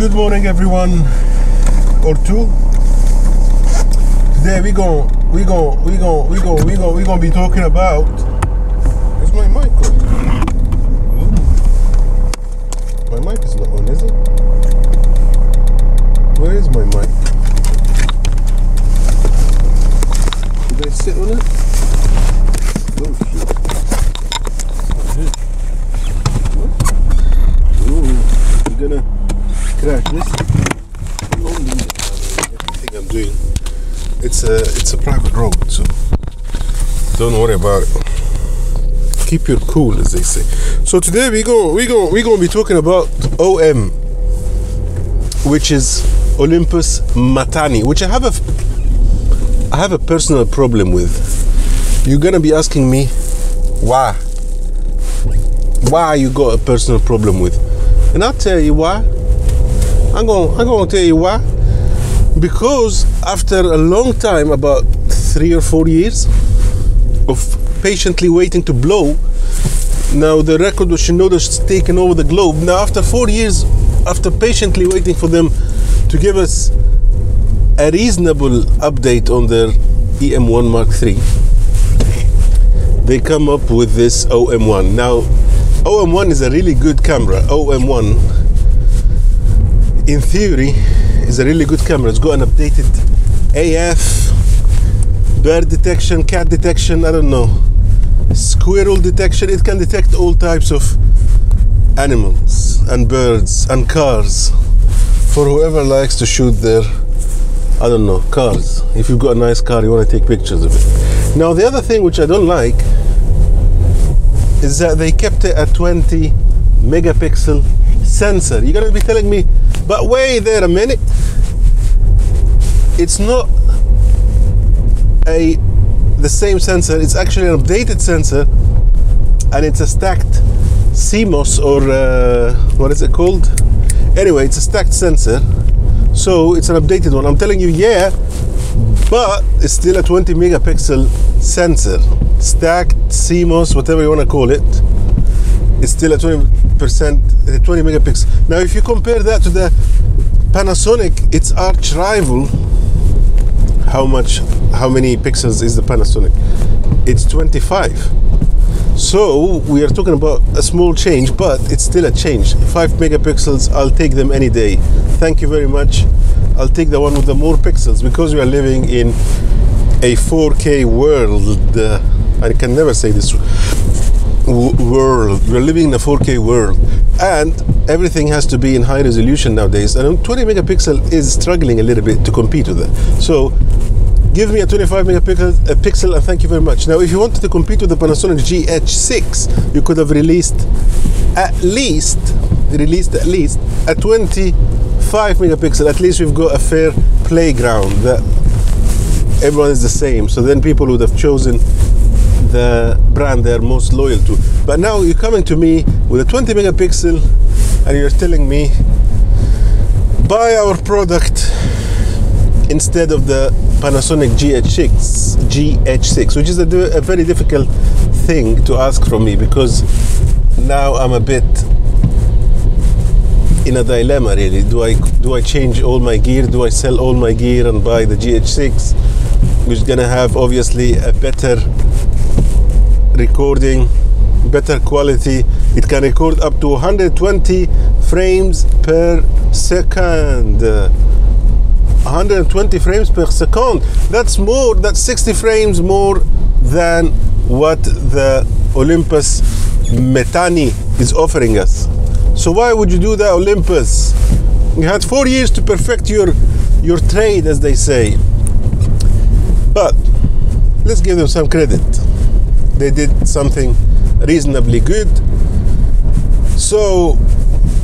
Good morning, everyone, or two. Today we gon' we gon' we gon' we gon' we gon' we gonna be talking about. Is my mic on? Ooh. My mic is not on, is it? Where is my mic? Did I sit on it? Oh shit. What? Ooh, you gonna crash this? I'm doing. It's a it's a private road, so don't worry about it. Keep your cool, as they say. So today we go we go we gonna be talking about OM, which is Olympus Matani, which I have a I have a personal problem with. You're gonna be asking me why why you got a personal problem with, and I'll tell you why. I'm going I'm going to tell you why. Because after a long time, about three or four years of patiently waiting to blow, now the record was Shinoda's taken over the globe. Now after four years, after patiently waiting for them to give us a reasonable update on their EM1 Mark III, they come up with this OM1. Now, OM1 is a really good camera. OM1, in theory, is a really good camera. It's got an updated AF, bird detection, cat detection, I don't know, squirrel detection. It can detect all types of animals and birds and cars for whoever likes to shoot their I don't know, cars. If you've got a nice car, you want to take pictures of it. Now, the other thing which I don't like is that they kept it at 20 megapixel sensor. You're going to be telling me, but wait there a minute. It's not a the same sensor. It's actually an updated sensor, and it's a stacked CMOS or uh, what is it called? Anyway, it's a stacked sensor. So it's an updated one. I'm telling you, yeah, but it's still a 20 megapixel sensor, stacked CMOS, whatever you want to call it. It's still a 20 percent, 20 megapixels. Now, if you compare that to the Panasonic, its arch rival, how much, how many pixels is the Panasonic? It's 25. So we are talking about a small change, but it's still a change. Five megapixels, I'll take them any day. Thank you very much. I'll take the one with the more pixels because we are living in a 4K world. Uh, I can never say this world. We're living in a 4K world, and everything has to be in high resolution nowadays. And 20 megapixel is struggling a little bit to compete with that. So give me a 25 megapixel a pixel and thank you very much. Now, if you wanted to compete with the Panasonic GH6, you could have released at least released at least a 25 megapixel. At least we've got a fair playground that everyone is the same. So then people would have chosen the brand they're most loyal to. But now you're coming to me with a 20 megapixel and you're telling me buy our product instead of the Panasonic GH6, GH6, which is a, a, very difficult thing to ask from me because now I'm a bit in a dilemma. Really, do I do I change all my gear? Do I sell all my gear and buy the GH6, which is gonna have obviously a better recording, better quality? It can record up to 120 frames per second. 120 frames per second. That's more, that's 60 frames more than what the Olympus Matani is offering us. So why would you do that, Olympus? You had four years to perfect your your trade, as they say. But let's give them some credit. They did something reasonably good. So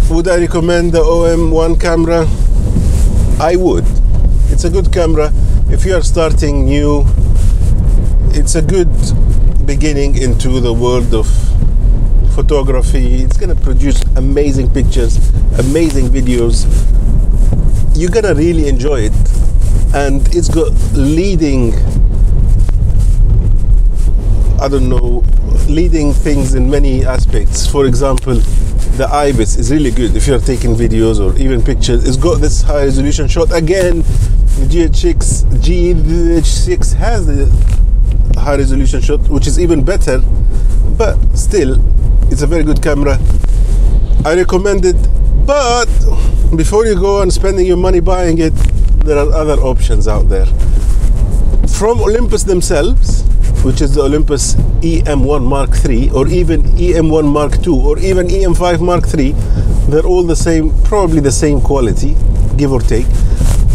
would I recommend the OM1 camera? I would. It's a good camera. If you are starting new, it's a good beginning into the world of photography. It's going to produce amazing pictures, amazing videos. You're going to really enjoy it. And it's got leading, I don't know, leading things in many aspects. For example, the IBIS is really good if you're taking videos or even pictures. It's got this high resolution shot. Again, the GH6 GH6 has the high resolution shot, which is even better. But still, it's a very good camera. I recommend it. But before you go and spending your money buying it, there are other options out there. From Olympus themselves, which is the Olympus EM1 Mark III, or even EM1 Mark II, or even EM5 Mark III, they're all the same, probably the same quality, give or take.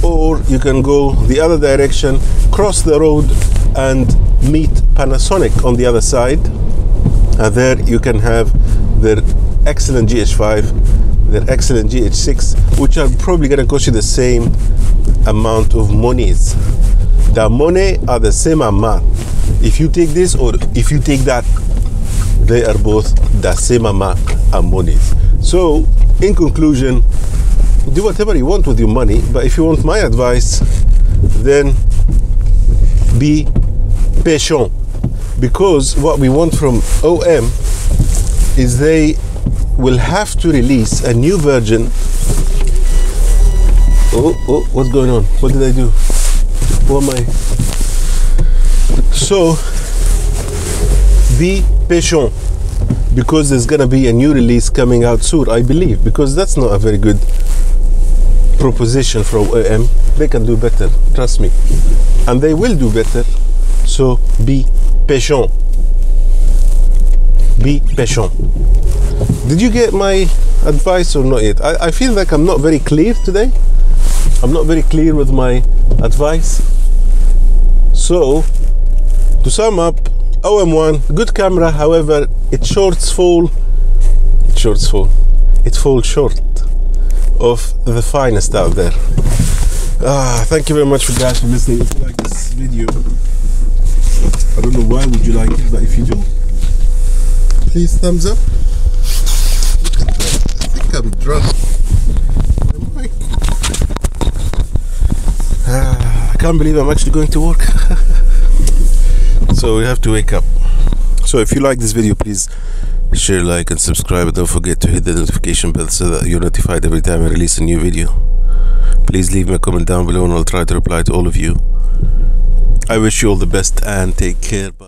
Or you can go the other direction, cross the road, and meet Panasonic on the other side. And there you can have their excellent GH5, their excellent GH6, which are probably going to cost you the same amount of monies. The money are the same amount. If you take this or if you take that, they are both the same amount of monies. So, in conclusion, do whatever you want with your money, but if you want my advice, then be patient. Because what we want from OM is they will have to release a new version. Oh, oh, what's going on? What did I do? What am I? So, be patient because there's gonna be a new release coming out soon, I believe, because that's not a very good proposition from OM. They can do better, trust me. And they will do better. So be patient. Be patient. Did you get my advice or not yet? I, I feel like I'm not very clear today. I'm not very clear with my advice. So, to sum up, OM1, good camera, however, it shorts fall, it shorts fall, it falls short of the finest out there. Ah, thank you very much for guys for listening. If you like this video, I don't know why would you like it, but if you do, please thumbs up. I think I'm drunk. Ah, I can't believe I'm actually going to work. so we have to wake up. So if you like this video, please share, like, and subscribe. And don't forget to hit the notification bell so that you're notified every time I release a new video. Please leave me a comment down below and I'll try to reply to all of you. I wish you all the best and take care. Bye.